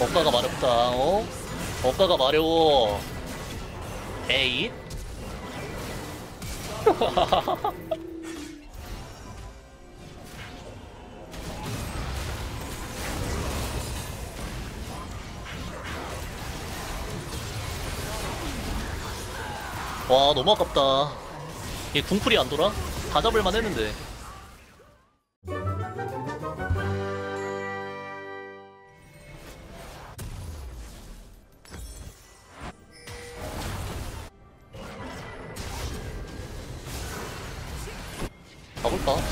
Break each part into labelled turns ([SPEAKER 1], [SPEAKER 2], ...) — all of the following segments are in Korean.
[SPEAKER 1] 억가가 마렵다, 어? 억가가 마려워. 에잇? 와, 너무 아깝다. 얘 궁풀이 안 돌아? 다 잡을만 했는데. 가볼까?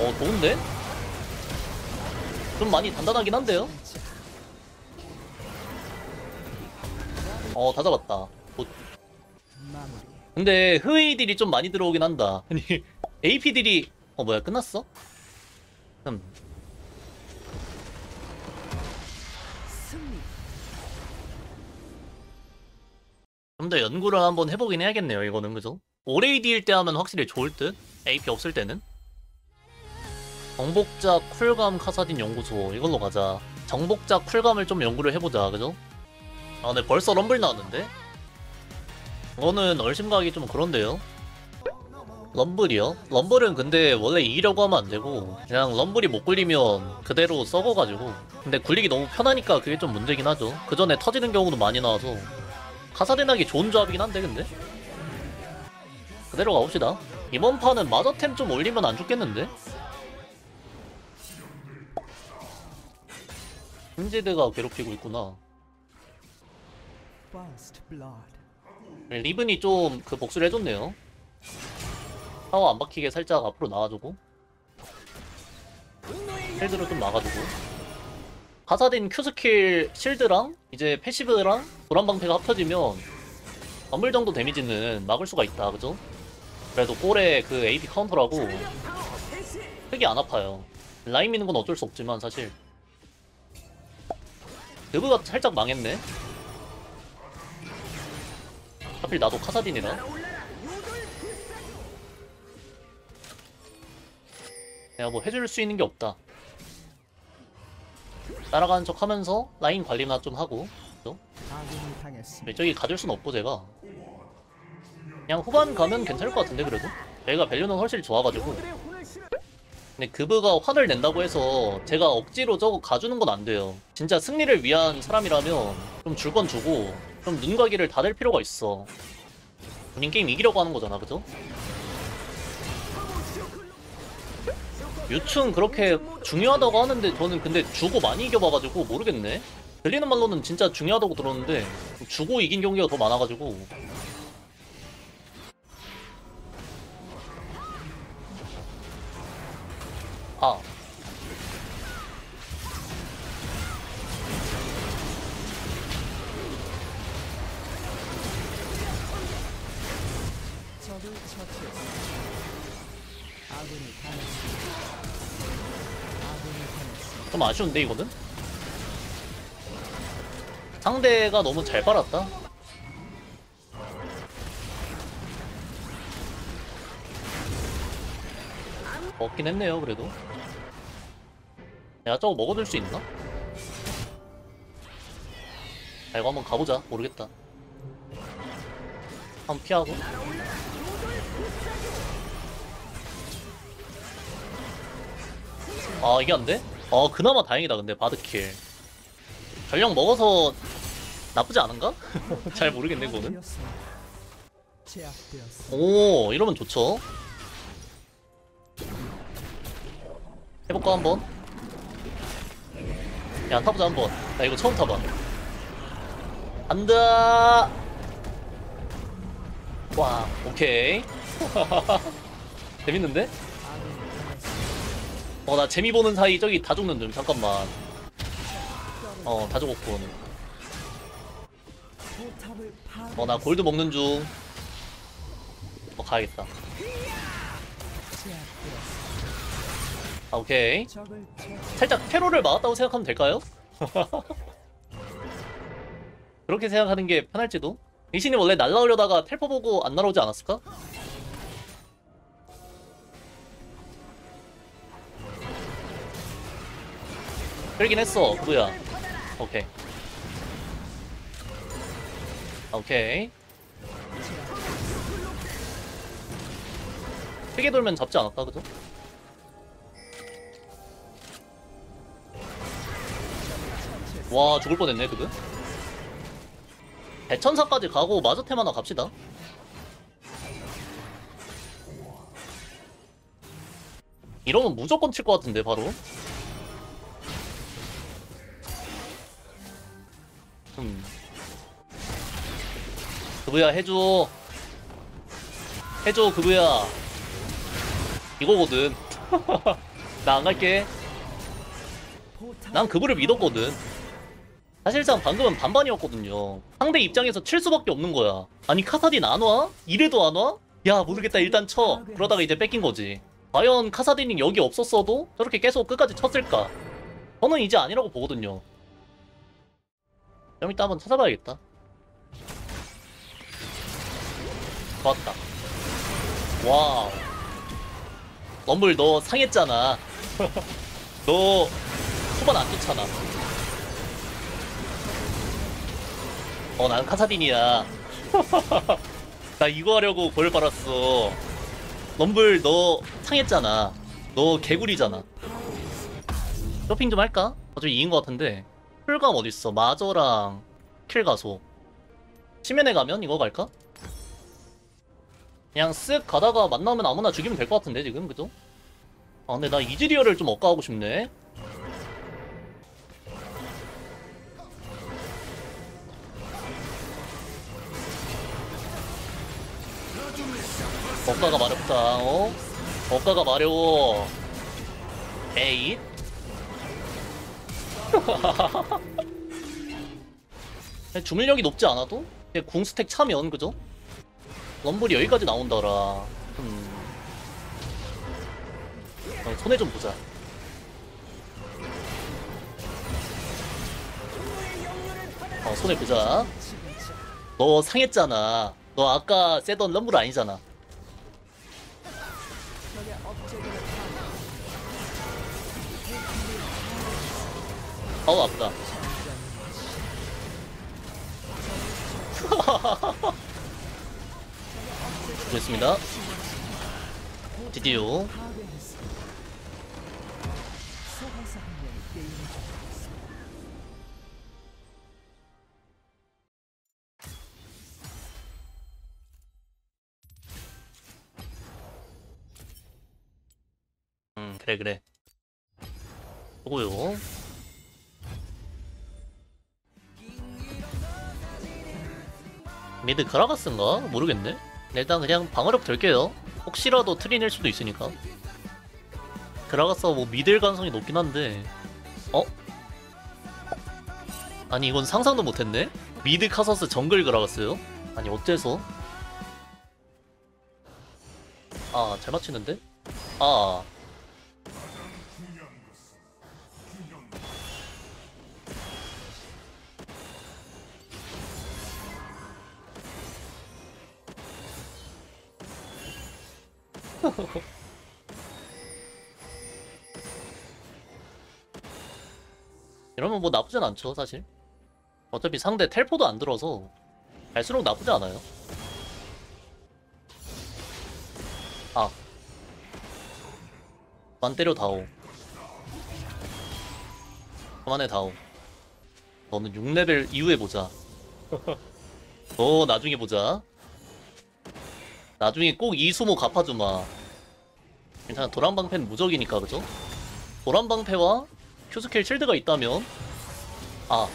[SPEAKER 1] 어, 좋은데? 좀 많이 단단하긴 한데요? 어, 다 잡았다. Good. 근데 흐이 딜이 좀 많이 들어오긴 한다. 아니, AP 딜이, 어, 뭐야, 끝났어? 음. 좀 더 연구를 한번 해보긴 해야겠네요, 이거는, 그죠? 오레이디일 때 하면 확실히 좋을 듯? AP 없을 때는? 정복자 쿨감 카사딘 연구소 이걸로 가자 정복자 쿨감을 좀 연구를 해보자 그죠? 아 근데 벌써 럼블 나왔는데? 이거는 얼심가기 좀 그런데요? 럼블이요? 럼블은 근데 원래 이기려고 하면 안 되고 그냥 럼블이 못 굴리면 그대로 썩어가지고 근데 굴리기 너무 편하니까 그게 좀 문제긴 하죠 그 전에 터지는 경우도 많이 나와서 카사딘하기 좋은 조합이긴 한데 근데? 그대로 가봅시다 이번 판은 마저템 좀 올리면 안 죽겠는데? 힘제드가 괴롭히고 있구나. 리븐이 좀 그 복수를 해줬네요. 타워 안 박히게 살짝 앞으로 나와주고 쉴드로 좀 막아주고 카사딘 Q스킬 실드랑 이제 패시브랑 도란방패가 합쳐지면 럼블 정도 데미지는 막을 수가 있다 그죠? 그래도 골에 그 AP 카운터라고 크게 안 아파요. 라인 미는 건 어쩔 수 없지만 사실. 드브가 살짝 망했네. 하필 나도 카사딘이라. 내가 뭐 해줄 수 있는 게 없다 따라가는 척 하면서 라인 관리나 좀 하고. 그죠? 저기 가줄 순 없고 제가. 그냥 후반 가면 괜찮을 것 같은데 그래도? 제가 밸류는 훨씬 좋아가지고. 근데 그브가 화를 낸다고 해서 제가 억지로 저거 가주는 건 안 돼요. 진짜 승리를 위한 사람이라면 좀 줄 건 주고 좀 눈가기를 닫을 필요가 있어. 본인 게임 이기려고 하는 거잖아 그죠? 유충 그렇게 중요하다고 하는데 저는 근데 주고 많이 이겨봐가지고 모르겠네 들리는 말로는 진짜 중요하다고 들었는데 주고 이긴 경기가 더 많아가지고 아.
[SPEAKER 2] 아군이 당했습니다.
[SPEAKER 1] 좀 아쉬운데 이거는? 상대가 너무 잘 빨았다 먹긴 했네요 그래도 내가 저거 먹어줄 수 있나? 자 이거 한번 가보자 모르겠다 한번 피하고 아 이게 안 돼? 어 그나마 다행이다 근데 바드킬 전력 먹어서 나쁘지 않은가? 잘 모르겠네 그거는. 오 이러면 좋죠 해볼까 한번? 야 타보자 한번 나 이거 처음 타봐 간다 와 오케이 재밌는데? 어 나 재미 보는 사이 저기 다 죽는 중 잠깐만 어 다 죽었군. 어 나 골드 먹는 중 어, 가야겠다. 아, 오케이. 살짝 테러를 막았다고 생각하면 될까요? 그렇게 생각하는 게 편할지도 리신이 원래 날라오려다가 텔퍼 보고 안 날아오지 않았을까? 끌긴 했어. 그거야? 오케이. 오케이. 크게 돌면 잡지 않았다 그죠? 와 죽을 뻔했네 그거 대천사까지 가고 마저템 하나 갑시다. 이러면 무조건 칠 것 같은데 바로 음. 그부야 해줘. 해줘 그부야. 이거거든. 나 안 갈게. 난 그부를 믿었거든. 사실상 방금은 반반이었거든요. 상대 입장에서 칠 수밖에 없는 거야. 아니 카사딘 안 와? 이래도 안 와? 야 모르겠다. 일단 쳐. 그러다가 이제 뺏긴 거지. 과연 카사딘이 여기 없었어도 저렇게 계속 끝까지 쳤을까? 저는 이제 아니라고 보거든요 좀 이따 한번 찾아봐야겠다. 좋았다. Wow. 럼블 너 상했잖아. 너 초반 안 좋잖아. 어 난 카사딘이야. 나 이거 하려고 벌 받았어. 럼블 너 상했잖아. 너 개구리잖아. 쇼핑 좀 할까? 어차피 이긴 것 같은데 풀감 어딨어 마저랑 킬 가소 치면에 가면 이거 갈까? 그냥 쓱 가다가 만나면 아무나 죽이면 될 것 같은데 지금 그죠? 아 근데 나 이즈리얼을 좀 억가하고 싶네 억가가 마렵다 어? 억가가 마려워 에잇 주문력이 높지 않아도? 궁 스택 차면 그죠? 럼블이 여기까지 나온다라. 음. 어, 손해 좀 보자. 어 손해 보자. 너 상했잖아. 너 아까 세던 럼블 아니잖아 아우 아프다. 됐습니다. 드디어. 음 그래 그래. 요거요 mid 그라가스인가? 모르겠네 일단 그냥 방어력 들게요 혹시라도 트린일 수도 있으니까 그라가스가 뭐 mid일 가능성이 높긴 한데 어? 아니 이건 상상도 못했네 mid 카서스 정글 그라가스요? 아니 어째서? 아 잘 맞히는데? 아 이러면 뭐 나쁘진 않죠 사실. 어차피 상대 텔포도 안 들어서 갈수록 나쁘지 않아요. 아. 그만 때려 다오. 그만해 다오. 너는 6레벨 이후에 보자. 너 나중에 보자 나중에 꼭 이 수모 갚아주마. 괜찮아 도란방패는 무적이니까 그죠? 도란방패와 Q스킬 실드가 있다면 아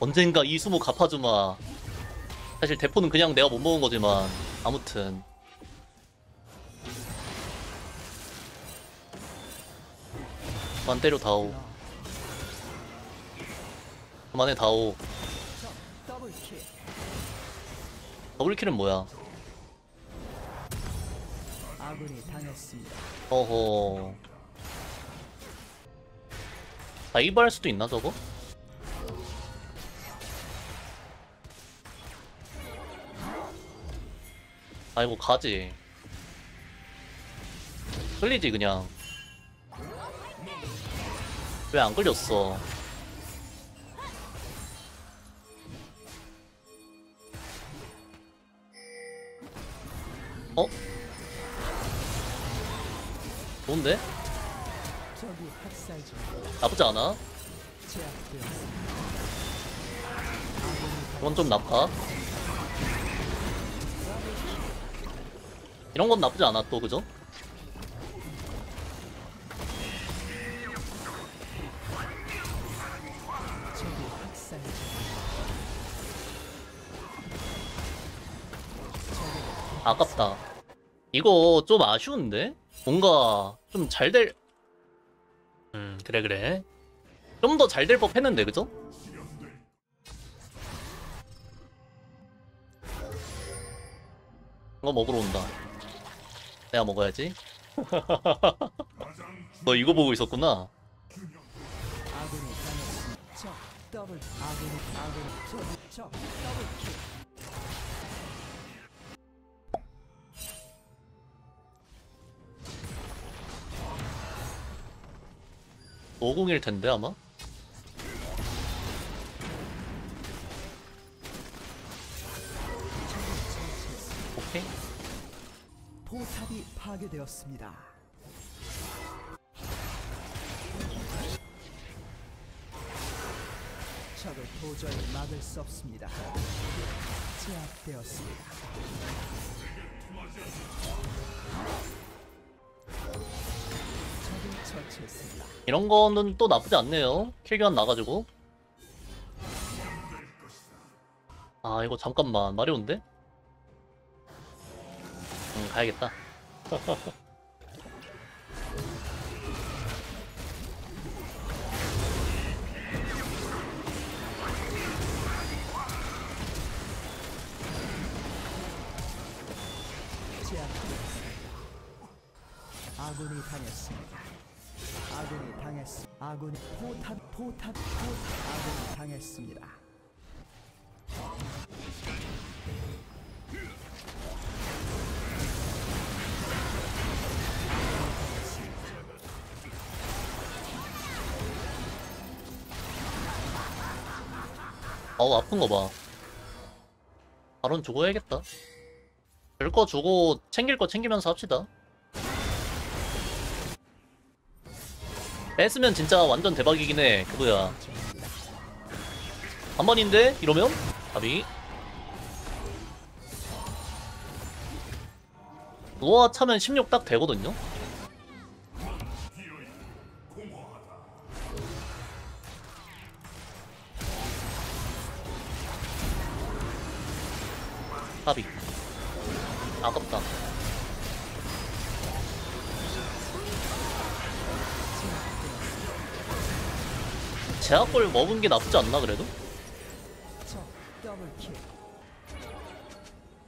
[SPEAKER 1] 언젠가 이 수모 갚아주마. 사실 대포는 그냥 내가 못 먹은 거지만 아무튼. 그만 때려 다오. 그만해 다오 더블킬은 뭐야?
[SPEAKER 2] 아군이 당했습니다.
[SPEAKER 1] 어허. 다이브 할 수도 있나 저거? 아이고 가지. 끌리지 그냥. 왜 안 끌렸어? 좋은데? 나쁘지 않아. 이건 좀 나빠 이런 건 나쁘지 않아 또 그죠? 아깝다. 이거 좀 아쉬운데? 뭔가 좀 잘 될. 음, 그래, 그래. 좀 더 잘 될 법 했는데, 그죠? 이거 먹으러 온다. 내가 먹어야지. 너 이거 보고 있었구나. 50일 텐데 아마? 오케이.
[SPEAKER 2] 포탑이 파괴되었습니다. 적을 도저히 막을 수 없습니다. 제압되었습니다.
[SPEAKER 1] 이런 거는 또 나쁘지 않네요. 킬교환 나가지고. 아, 이거 잠깐만. 마리온데? 응, 가야겠다.
[SPEAKER 2] 제압되었습니다. 아군이 당했습니다. 아군이 포탑 포탑 포탑 아군이 당했습니다.
[SPEAKER 1] 어우, 아픈 거 봐. 바론 주고 해야겠다. 줄거 주고 챙길 거 챙기면서 합시다. 뺐으면 진짜 완전 대박이긴 해. 그거야. 한 번인데? 이러면? 답이. 노아 차면 16 딱 되거든요? 답이. 아깝다. 제약골 먹은 게 나쁘지 않나 그래도?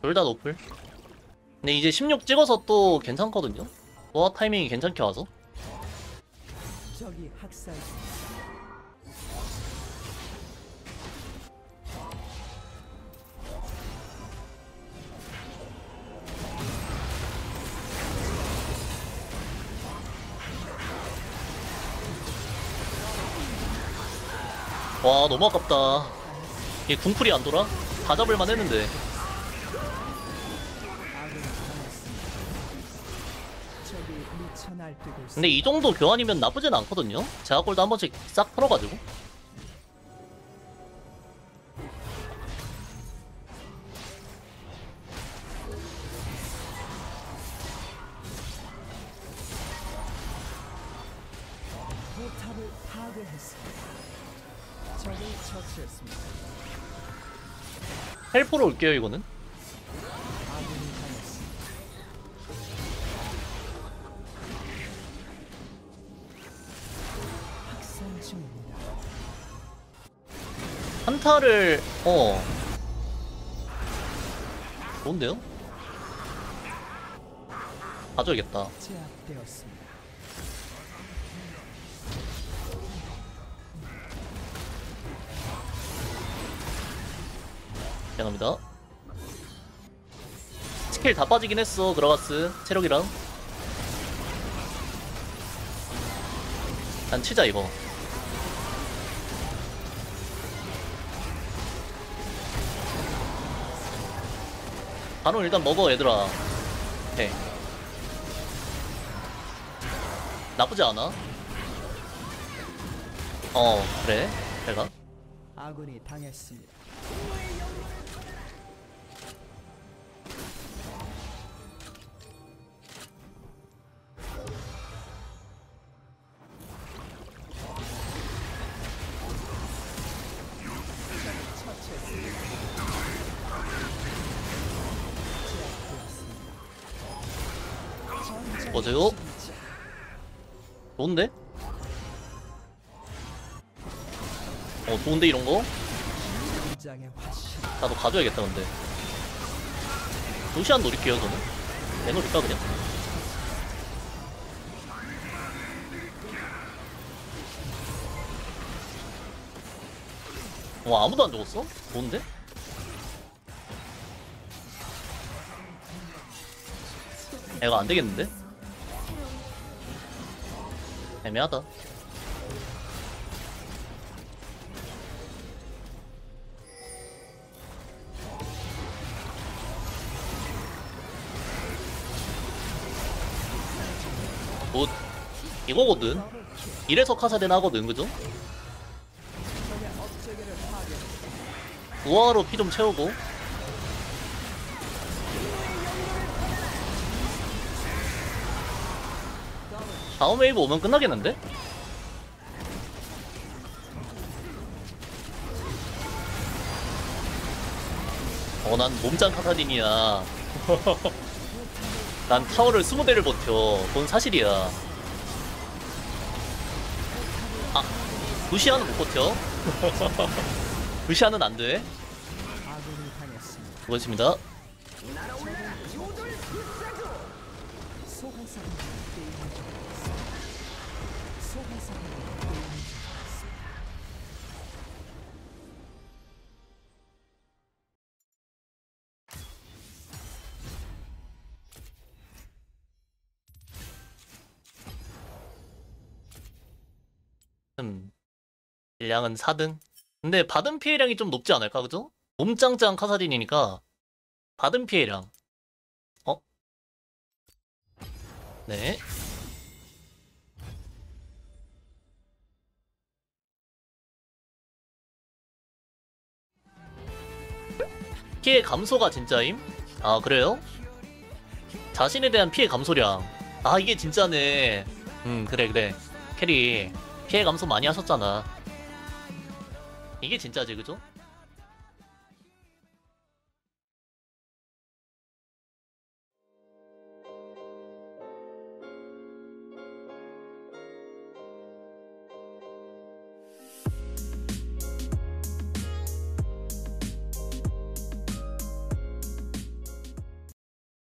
[SPEAKER 1] 둘 다 노플. 근데 이제 16 찍어서 또 괜찮거든요? 노아 타이밍이 괜찮게 와서.
[SPEAKER 2] 적이 학살
[SPEAKER 1] 와 너무 아깝다. 이게 궁풀이 안 돌아? 다 잡을만 했는데. 근데 이 정도 교환이면 나쁘진 않거든요? 제약골도 한 번씩 싹 풀어가지고. 헬프로 올게요 이거는. 한타를 어 좋은데요? 가져야겠다.
[SPEAKER 2] 제압되었습니다.
[SPEAKER 1] 미안합니다. 스킬 다 빠지긴 했어 그라가스. 체력이랑. 난 치자 이거. 바로 일단 먹어 얘들아. 네 나쁘지 않아? 어 그래? 잘가?
[SPEAKER 2] 아군이 당했습니다.
[SPEAKER 1] 어제요? 좋은데? 어 좋은데 이런 거? 나도 가져야겠다 근데 루시안 노릴게요 저는 내 노릴까 그냥? 와 아무도 안 죽었어? 좋은데? 이거 안 되겠는데? 애매하다. 뭐 이거거든. 이래서 카사덴 하거든 그죠? 우아로 피 좀 채우고 다음 웨이브 오면 끝나겠는데? 어 난 몸짱 카사딘이야. 난 타워를 20대를 버텨. 그건 사실이야. 아 루시아는 못 버텨? 루시아는 안돼?
[SPEAKER 2] 아군이 당했습니다.
[SPEAKER 1] 음, 딜량은 4등. 근데 받은 피해량이 좀 높지 않을까, 그죠? 몸짱짱 카사딘이니까 받은 피해량. 어? 네. 피해 감소가 진짜임? 아, 그래요? 자신에 대한 피해 감소량. 아, 이게 진짜네. 음, 그래, 그래. 캐리, 피해 감소 많이 하셨잖아. 이게 진짜지, 그죠?